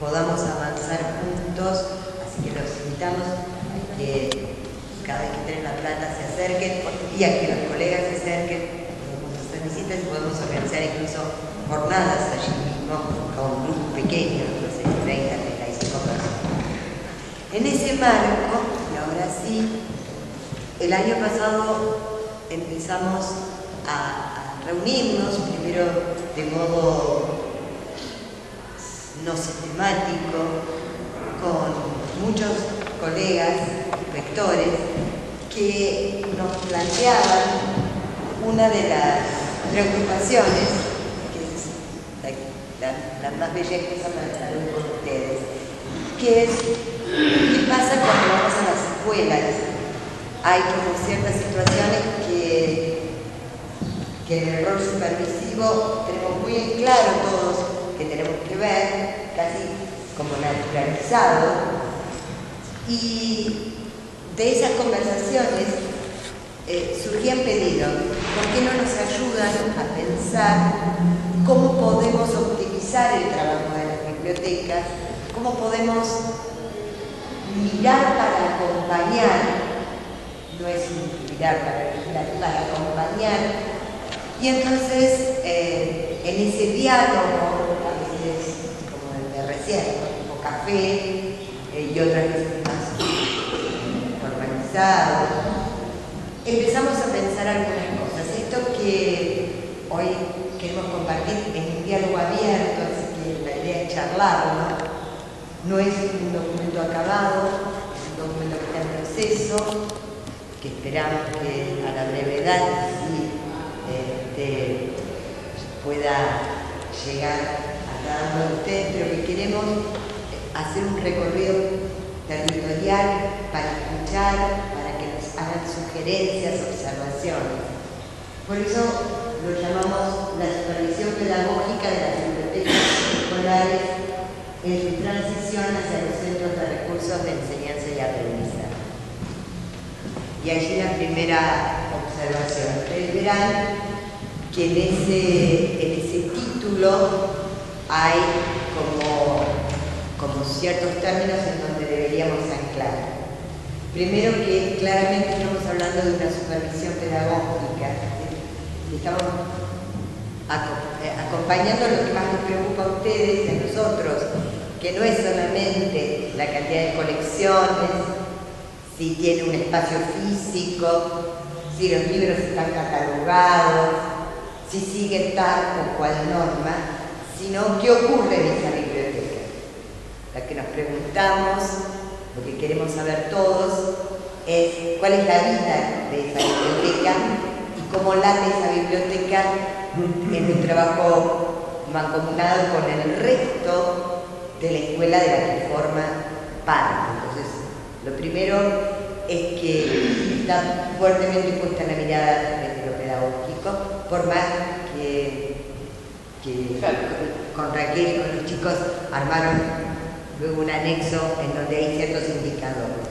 podamos avanzar juntos, así que los invitamos a que cada vez que tienen la plata se acerquen y a que los colegas se acerquen, podemos hacer visitas y podemos organizar incluso jornadas allí mismo con grupos pequeños, no sé, 30, 35 personas. En ese marco, y ahora sí, el año pasado empezamos a, a reunirnos, primero de modo no sistemático, con muchos colegas, inspectores, que nos planteaban una de las preocupaciones, que es la, más bella que hablar con ustedes, que es qué pasa cuando vamos a las escuelas. Hay como ciertas situaciones que, que en el rol supervisivo tenemos muy claro todos que tenemos que ver, casi como naturalizado, y de esas conversaciones eh, surgían pedidos, ¿por qué no nos ayudan a pensar cómo podemos optimizar el trabajo de las bibliotecas, cómo podemos mirar para acompañar, no es mirar para vigilar, para acompañar, y entonces eh, en ese diálogo como café eh, y otras veces más organizados. Empezamos a pensar algunas cosas. Esto que hoy queremos compartir en un diálogo abierto, así que la idea es charlarlo. No es un documento acabado, es un documento que está en proceso, que esperamos que a la brevedad sí, este, pueda llegar ustedes, pero que queremos hacer un recorrido territorial para escuchar, para que nos hagan sugerencias, observaciones. Por eso lo llamamos la supervisión pedagógica de las bibliotecas escolares en su transición hacia los centros de recursos de enseñanza y aprendizaje. Y allí la primera observación. Ustedes verán que en ese, en ese título hay como, como ciertos términos en donde deberíamos anclar. Primero que claramente estamos hablando de una supervisión pedagógica, estamos eh, acompañando lo que más nos preocupa a ustedes y a nosotros, que no es solamente la cantidad de colecciones, si tiene un espacio físico, si los libros están catalogados, si sigue tal o cual norma, sino qué ocurre en esa biblioteca. La que nos preguntamos, lo que queremos saber todos, es cuál es la vida de esa biblioteca y cómo late esa biblioteca en un trabajo mancomunado con el resto de la escuela de la que forma parte. Entonces, lo primero es que está fuertemente puesta la mirada desde lo pedagógico, por más con Raquel y con los chicos armaron luego un anexo en donde hay ciertos indicadores.